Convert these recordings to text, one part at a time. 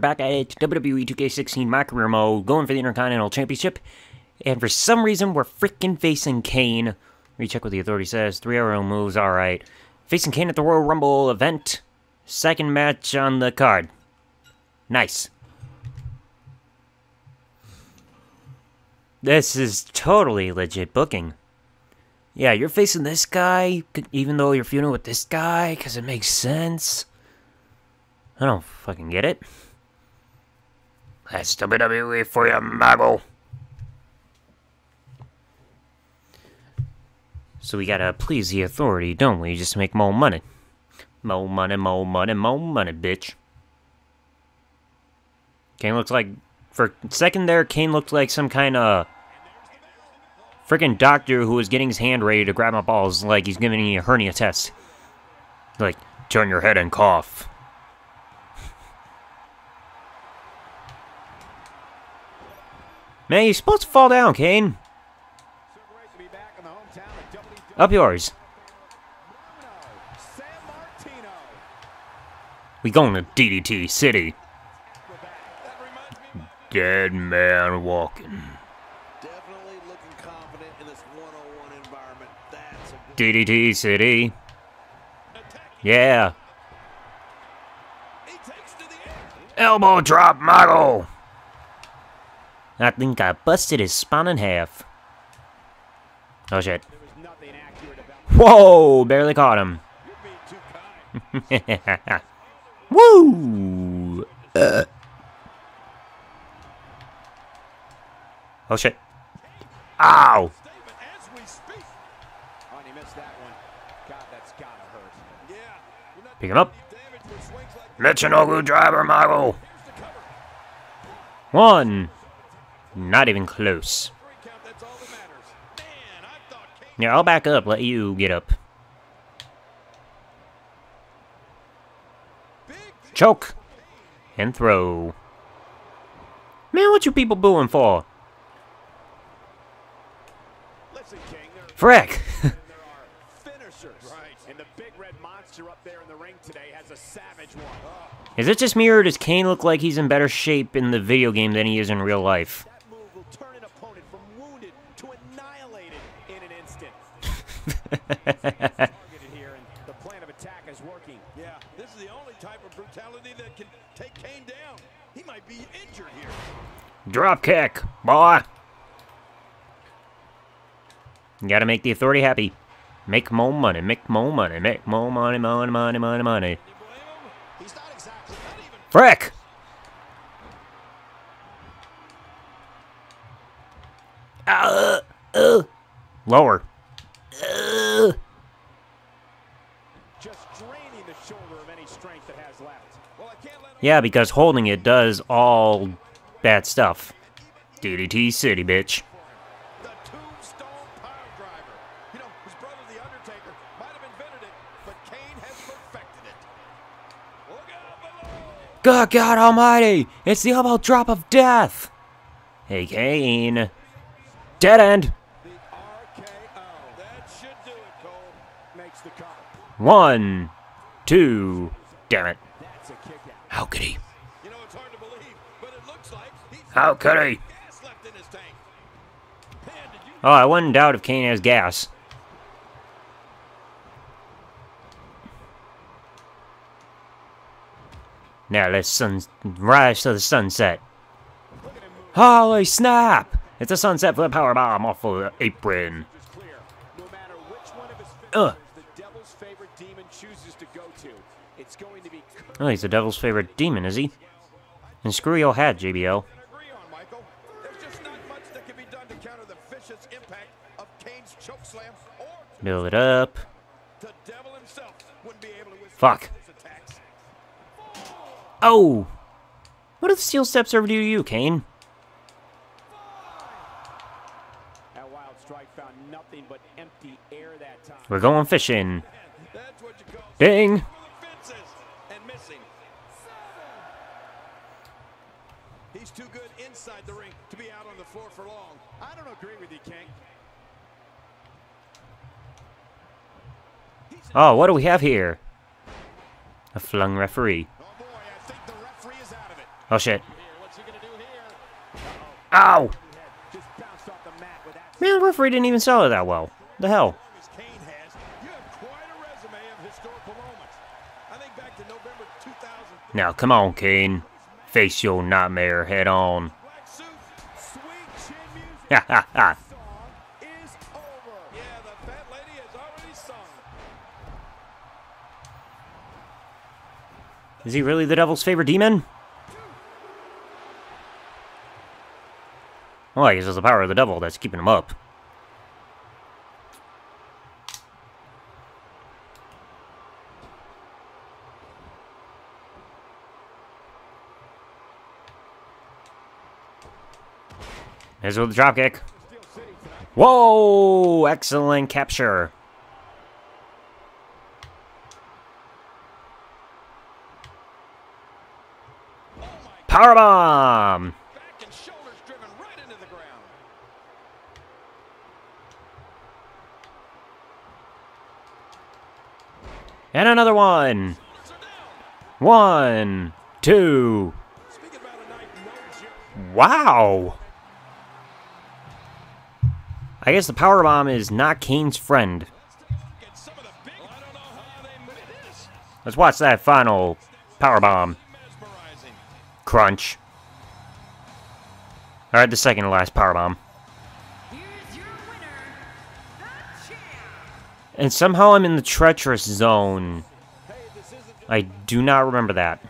back at WWE 2K16 My Career Mode, going for the Intercontinental Championship. And for some reason, we're freaking facing Kane. Recheck what the authority says. Three hour moves, alright. Facing Kane at the Royal Rumble event. Second match on the card. Nice. This is totally legit booking. Yeah, you're facing this guy, even though you're feuding with this guy, because it makes sense. I don't fucking get it. That's WWE for you, Marvel. So we gotta please the authority, don't we? Just make more money. More money, more money, more money, bitch. Kane looks like... For a second there, Kane looked like some kind of... Freaking doctor who was getting his hand ready to grab my balls like he's giving me a hernia test. Like, turn your head and cough. Man, you're supposed to fall down, Kane. Up yours. We going to DDT City. Dead man walking. DDT City. Yeah. Elbow drop, Michael. I think I busted his spine in half. Oh shit. Whoa! Barely caught him. Woo! Uh. Oh shit. Ow! Pick him up. Michinoku driver model. One. Not even close. Yeah, I'll back up, let you get up. Choke. And throw. Man, what you people booing for? Frick! Is it just me or does Kane look like he's in better shape in the video game than he is in real life? Drop kick, boy. You gotta make the authority happy. Make more money, make more money, make more money, money, money, money, money. Frick! Uh, uh. Lower. Yeah, because holding it does all bad stuff. DDT City, bitch. Good God Almighty! It's the elbow drop of death! Hey, Kane. Dead end! One, two, damn it. How could he? How could he? Oh, I wouldn't doubt if Kane has gas. Now let's sun rise to the sunset. Holy snap! It's a sunset for the power bomb off of the apron. Ugh. Oh, he's the devil's favorite demon, is he? And screw your hat, JBL. Build it up. Fuck. Oh! What do the steel steps ever do to you, Kane? We're going fishing. Ding! He's too good inside the ring to be out on the floor for long. I don't agree with you, King. Oh, what do we have here? A flung referee. Oh, oh shit. Ow! Man, the referee didn't even sell it that well. The hell? Now, come on, Kane. Face your nightmare head on. Ha. Is he really the devil's favorite demon? Well, I guess it's the power of the devil that's keeping him up. Here's with the dropkick. Whoa! Excellent capture. Powerbomb! And another one. One, two. Wow. I guess the power bomb is not Kane's friend. Let's watch that final power bomb. Crunch. Alright, the second to last power bomb. And somehow I'm in the treacherous zone. I do not remember that.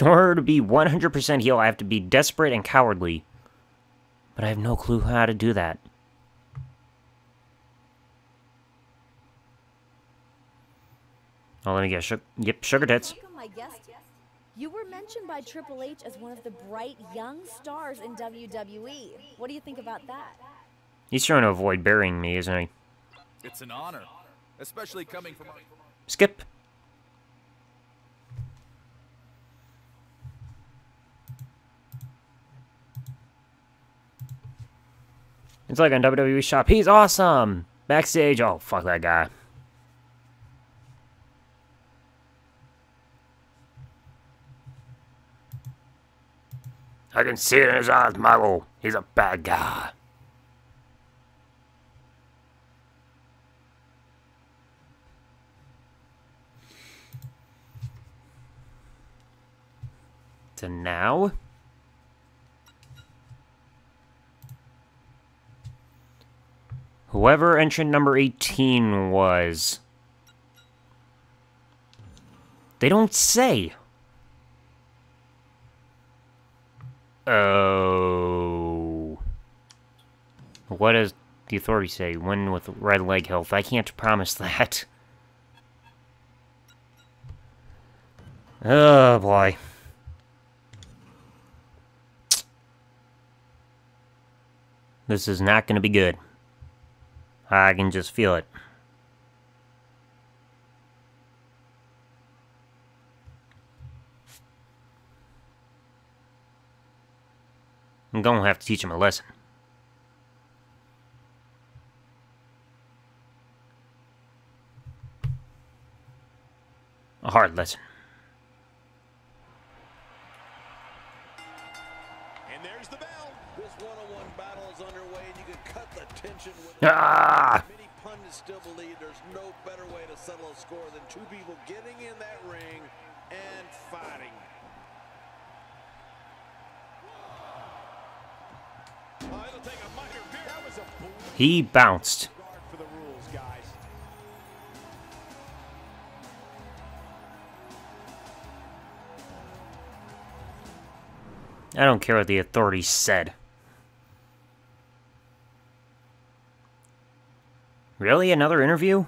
In order to be 100% heal, I have to be desperate and cowardly. But I have no clue how to do that. Oh, let me get yep, sugar tits. You were mentioned by Triple H as one of the bright young stars in WWE. What do you think about that? He's trying to avoid burying me, isn't he? It's an honor, especially coming from... Skip. It's like on WWE Shop. He's awesome! Backstage, oh, fuck that guy. I can see it in his eyes, Michael. He's a bad guy. To now. Whoever entrant number 18 was. They don't say. Oh. What does the authority say? Win with red leg health. I can't promise that. Oh, boy. This is not going to be good. I can just feel it. I'm going to have to teach him a lesson. A hard lesson. Ah! Many pundits still believe there's no better way to settle a score than two people getting in that ring and fighting. He bounced. I don't care what the authorities said. Really? Another interview?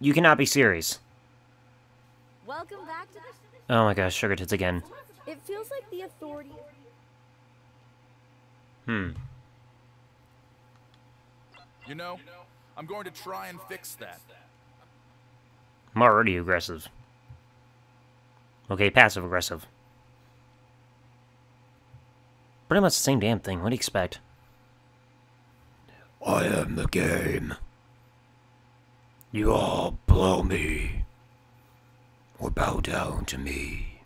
You cannot be serious. Welcome back to the... Oh my gosh, sugar tits again. It feels like the authority... Hmm. You know, I'm going to try and fix that. I'm already aggressive. Okay, passive aggressive. Pretty much the same damn thing. What do you expect? I am the game. You all blow me. or bow down to me.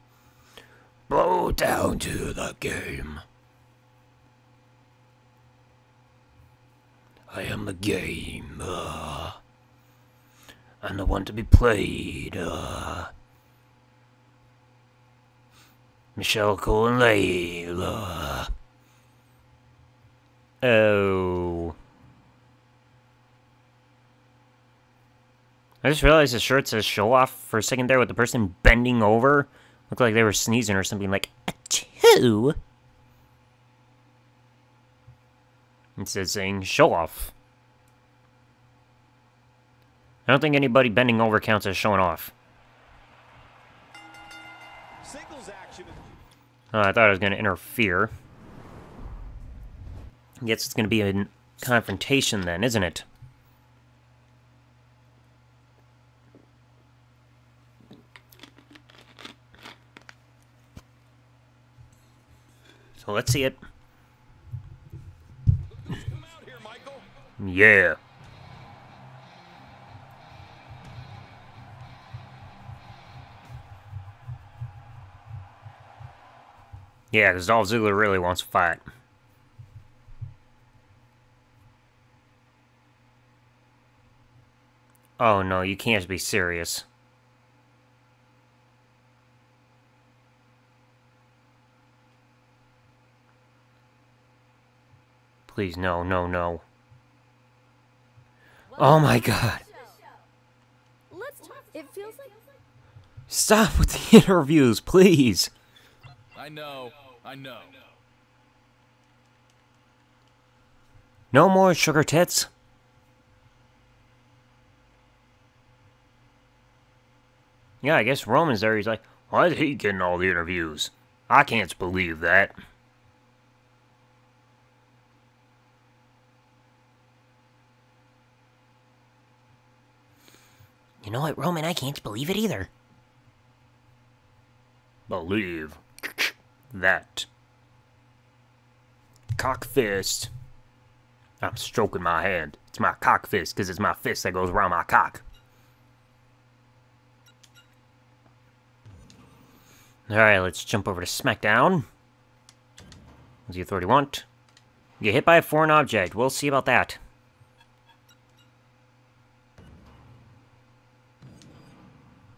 Bow down to the game. I am the game. Uh, the one to be played. Uh, Michelle McCool and Layla. Oh. I just realized the shirt says show off for a second there with the person bending over. Looked like they were sneezing or something like, achoo! Instead of saying show off. I don't think anybody bending over counts as showing off. Uh, I thought I was going to interfere. Guess it's going to be a confrontation then, isn't it? So let's see it. Yeah. Yeah, because Dolph Ziggler really wants to fight. Oh no, you can't be serious. Please, no, no, no. Oh my god. Let's talk. It feels like Stop with the interviews, please. I know, I know. No more sugar tits. Yeah, I guess Roman's there. He's like, why is he getting all the interviews? I can't believe that. You know what, Roman? I can't believe it either. Believe that. Cock fist. I'm stroking my hand. It's my cock fist because it's my fist that goes around my cock. Alright, let's jump over to SmackDown. What does the authority want? Get hit by a foreign object. We'll see about that.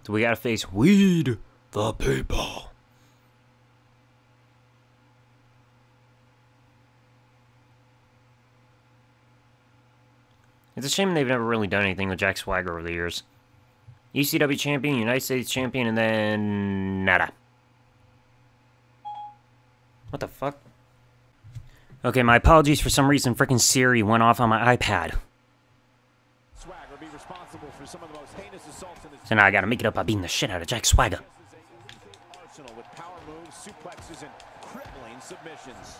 So we gotta face We the People. It's a shame they've never really done anything with Jack Swagger over the years. ECW champion, United States champion, and then nada. What the fuck? Okay, my apologies for some reason frickin' Siri went off on my iPad. Swagger be responsible for some of the most heinous assaults in this So now I gotta make it up by beating the shit out of Jack Swagger. arsenal with power moves, suplexes, and crippling submissions.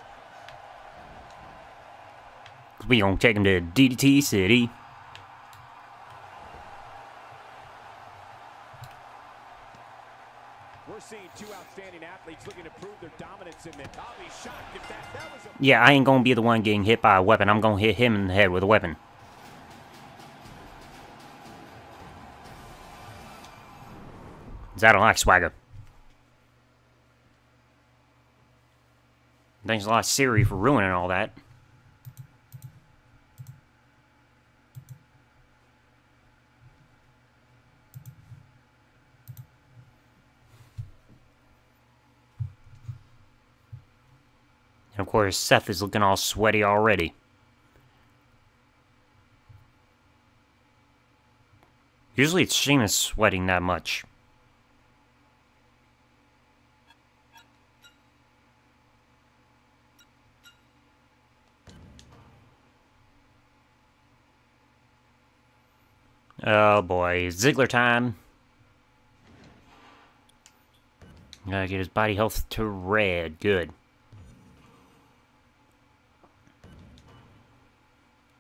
We gonna take him to DDT City. We're seeing two outstanding athletes looking to prove their dominance in this. I'll be shocked if that, that was a Yeah, I ain't gonna be the one getting hit by a weapon. I'm gonna hit him in the head with a weapon. Cause I don't like swagger. Thanks a lot, Siri, for ruining all that. And of course, Seth is looking all sweaty already. Usually it's Sheamus sweating that much. Oh boy, Ziggler time. Gotta get his body health to red. Good.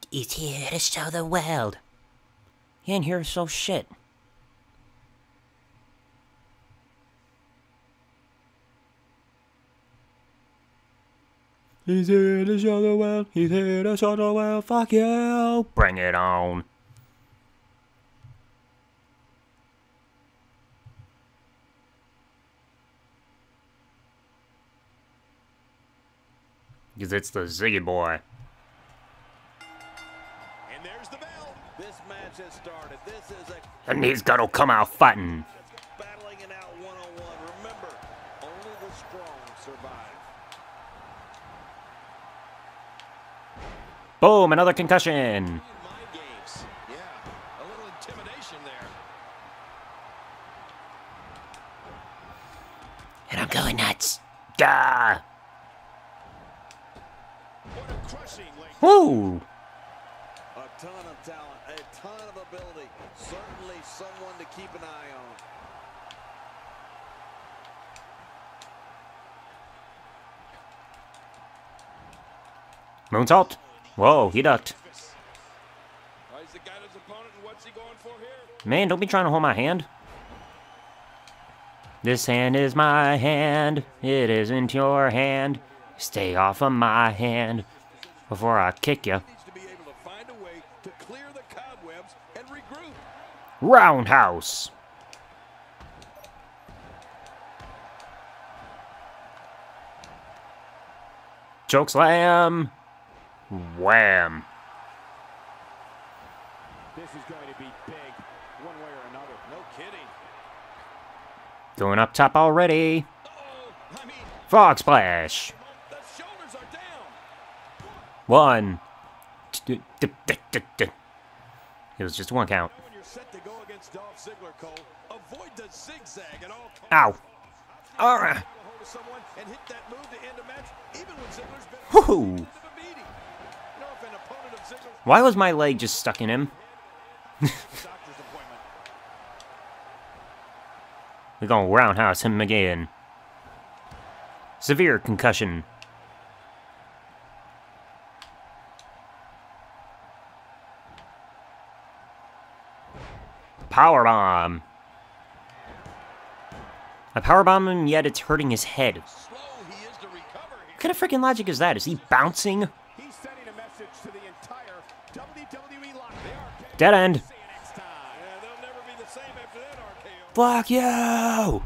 He's here to show the world. He ain't here to show shit. He's here to show the world. He's here to show the world. Fuck you. Bring it on. Because it's the Ziggy Boy. And there's the bell. This match has started. This is a And he's gonna come out fighting. battling it out one-on-one. Remember, only the strong survive. Boom, another concussion. Yeah, a little intimidation there. And I'm going nuts. Gah! What a crushing leg. Woo! A ton of talent, a ton of ability. Certainly someone to keep an eye on. Moonsault. Whoa, he ducked. He's the guy his opponent, and what's he going for here? Man, don't be trying to hold my hand. This hand is my hand. It isn't your hand. Stay off of my hand before I kick you. Needs to be able to find a way to clear the cobwebs and regroup. Roundhouse. Choke slam. Wham. This is going to be big, one way or another. No kidding. Going up top already. Oh, I mean, Frog splash. the shoulders are down. One. It was just one count. When you're set to go against Dolph Ziggler, Cole, avoid the zigzag at all costs. Ow. Alright. Get a hold of someone and hit that move to end a match, even when Ziggler's been Whoo. end of a meeting. You know, if an opponent of Ziggler's Why was my leg just stuck in him? We're gonna roundhouse him again. Severe concussion. Power bomb. I power bomb him, yet it's hurting his head. What kind of freaking logic is that? Is he bouncing? Dead end. Block you! Oh.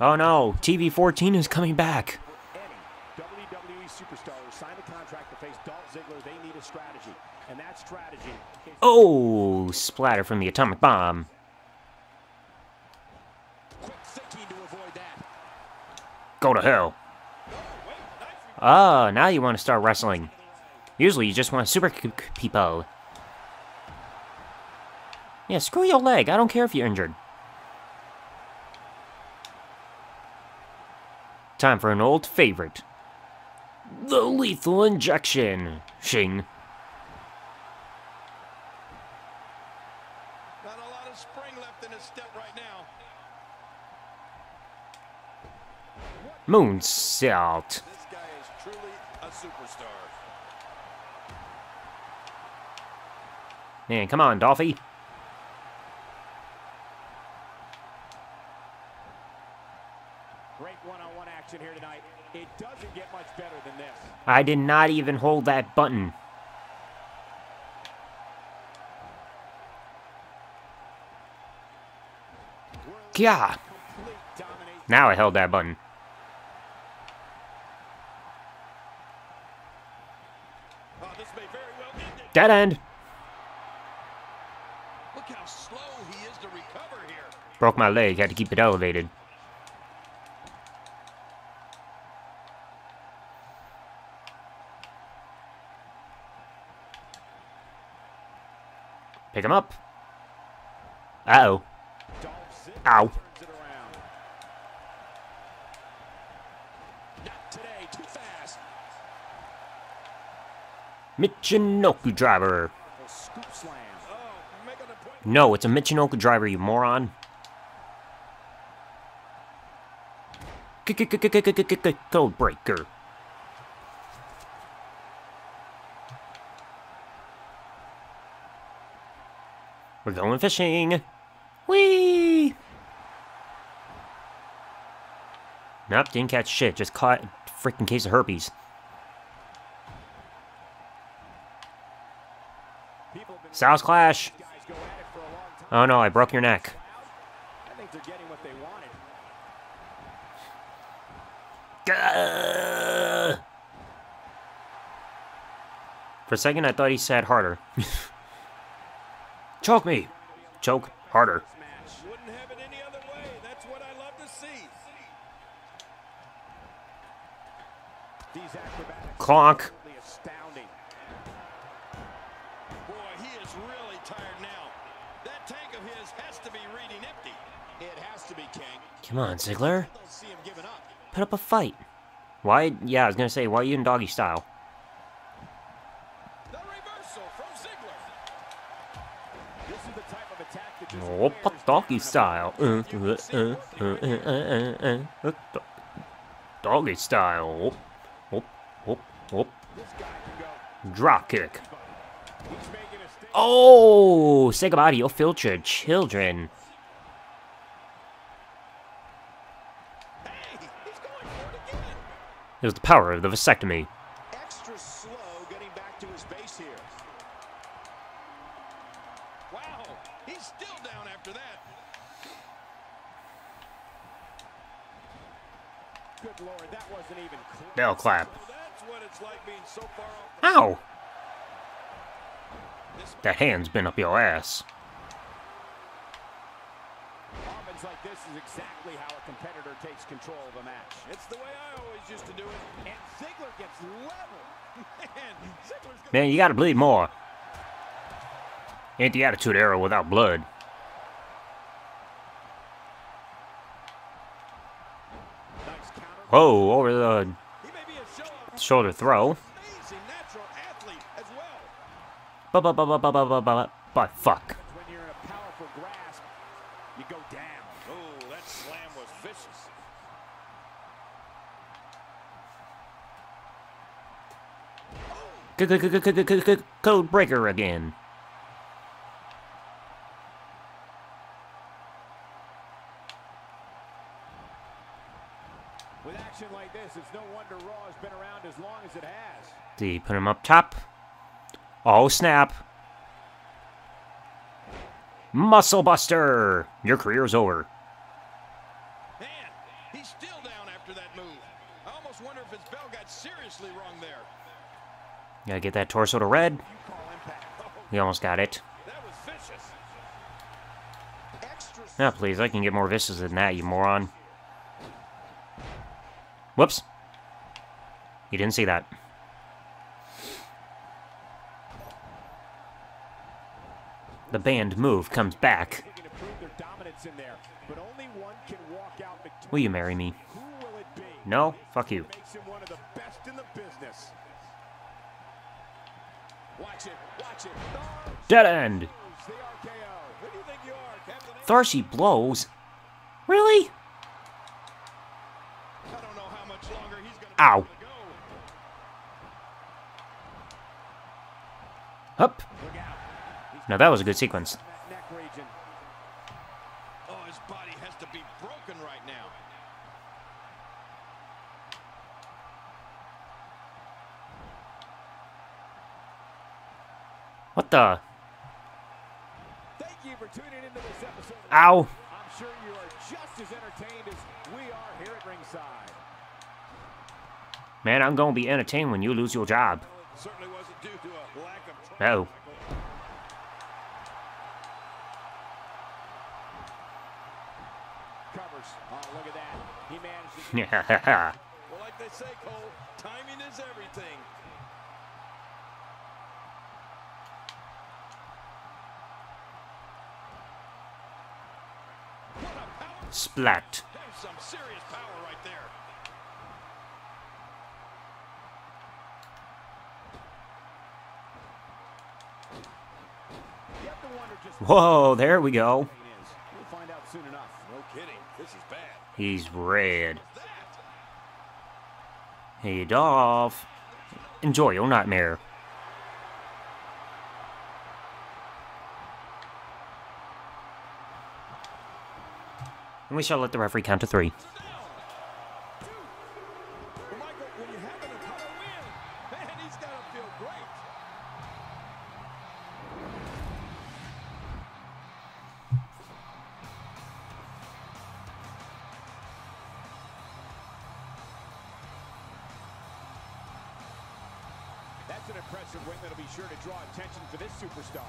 Oh no, TV 14 is coming back. Any WWE superstar who signed a contract to face Dolph Ziggler, they need a strategy. And that strategy is Oh, splatter from the atomic bomb. Go to hell. Ah, now you want to start wrestling. Usually you just want to super people. Yeah, screw your leg. I don't care if you're injured. Time for an old favorite. The lethal injection. Shing. Not a lot of spring left in his step right now. Moonsault. This guy is truly a superstar. Man, come on, Dolphy. Great one-on-one action here tonight. It doesn't get much better than this. I did not even hold that button. Yeah. Now I held that button. Oh, this may very well end it. Dead end. Look how slow he is to recover here. Broke my leg, had to keep it elevated. Pick him up. Uh-oh. Ow. turns it around. Not today, too fast. Michinoku driver. No, it's a Michinoku driver, you moron. Code breaker. We're going fishing. Whee! Nope, didn't catch shit. Just caught a freaking case of herpes. People have been Styles Clash. guys go at it for a long time. Oh no, I broke your neck. I think they're getting what they wanted. For a second, I thought he said harder. Choke me. Choke harder. Wouldn't have it any other way. That's what I love to see. These acrobatics Clonk. absolutely astounding. Boy, he is really tired now. That tank of his has to be reading empty. It has to be, King. Come on, Ziggler. Don't see him giving up. Put up a fight. Why? Yeah, I was gonna say, why are you in doggy style? The reversal from Ziggler. This is the type of attack that just Oh, doggy style. Uh, uh, uh, uh, uh, uh, do- Doggy style. Drop kick. He's making a statement. Oh, say goodbye to your future children. Hey, he's going for it was the power of the vasectomy. Extra slow getting back to his base here. Wow, he's still down after that. Good lord, that wasn't even close. Bell clap. So that's what it's like being so far off. Ow! That hand's been up your ass. Offense like this is exactly how a competitor takes control of a match. It's the way I always used to do it. And Ziggler gets leveled. Man, Man, you gotta bleed more. Ain't the attitude era without blood. Whoa, over the he may be a show off shoulder throw. amazing natural athlete as well. But, but, but, but, but, but, but, but, fuck. When you're in a powerful grasp, you go down. Oh, that slam was vicious. Code breaker again. With action like this, it's no wonder Raw has been around as long as it has. D put him up top. Oh snap. Muscle Buster! Your career's over. Man, he's still down after that move. I almost wonder if his bell got seriously wrong there. Gotta get that torso to red. You call impact. Oh, We almost got it. That was vicious. Extra Now, please, I can get more vicious than that, you moron. Whoops. You didn't see that. The band move comes back. looking to prove their dominance in there, but only one can walk out victorious. Will you marry me? Who will it be? No? Fuck you. Makes him one of the best in the business. Watch it, watch it. Dead end! the RKO. Who do you think you are, Captain? A? Tharshy blows? Really? I don't know how much longer he's going to Ow. be able to go. Up. Now that was a good sequence. in that neck region. Oh, his body has to be broken right now. What the? Thank you for tuning into this episode. Ow. I'm sure you are just as entertained as we are here at ringside. Man, I'm gonna be entertained when you lose your job. Certainly wasn't due to a lack of No. trying. Covers. Oh, look at that. He managed to Yeah. Well, like they say, Cole, timing is everything. What a power! Splat. There's some serious power right there. You have to wonder just Whoa, there we go. what it is. We'll find out soon enough. No kidding. This is bad. He's red. Hey, Dolph. Enjoy your nightmare. And we shall let the referee count to three. Superstar.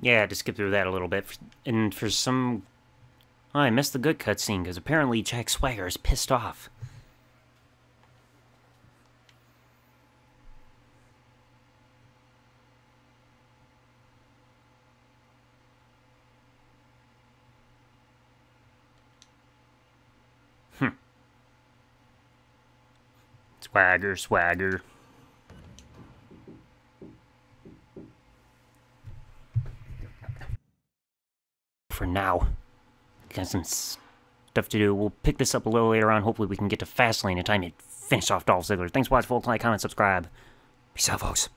Yeah, to skip through that a little bit. And for some... Oh, I missed the good cutscene, because apparently Jack Swagger is pissed off. Hmm. Swagger, swagger. for now. Got some stuff to do. We'll pick this up a little later on. Hopefully we can get to Fastlane in time to finish off Dolph Ziggler. Thanks for watching. Like, comment, subscribe. Peace out, folks.